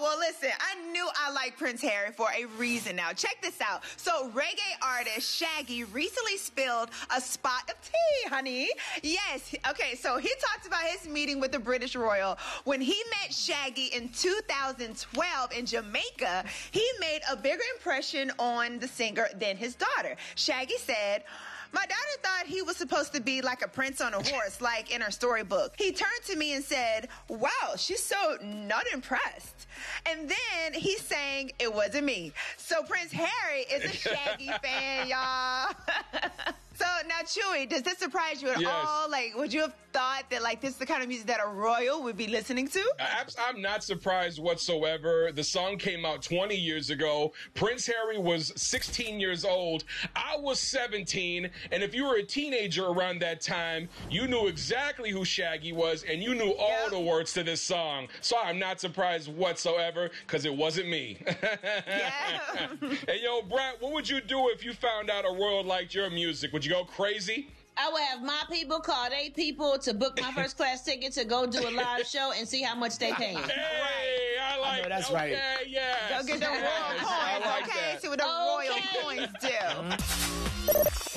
Well, listen, I knew I liked Prince Harry for a reason now. Check this out. So, reggae artist Shaggy recently spilled a spot of tea, honey. Yes. Okay, so he talked about his meeting with the British royal. When he met Shaggy in 2012 in Jamaica, he made a bigger impression on the singer than his daughter. Shaggy said, my daughter thought he was supposed to be like a prince on a horse, like in her storybook. He turned to me and said, Wow, she's so not impressed. And then he's saying it wasn't me. So Prince Harry is a Shaggy fan, y'all. Chewy, does this surprise you at Yes. all? Like, would you have thought that like this is the kind of music that a royal would be listening to? I'm not surprised whatsoever. The song came out 20 years ago. Prince Harry was 16 years old. I was 17. And if you were a teenager around that time, you knew exactly who Shaggy was and you knew all Yep. the words to this song. So I'm not surprised whatsoever because it wasn't me. Yeah. hey, yo, Brat, what would you do if you found out a royal liked your music? Would you go crazy? I would have my people call they people to book my first class ticket to go do a live show and see how much they paying. Hey, I like know that's okay, right. yes. Go get the royal Yes, coins, like okay? that. See what the Okay. royal coins do. Mm-hmm.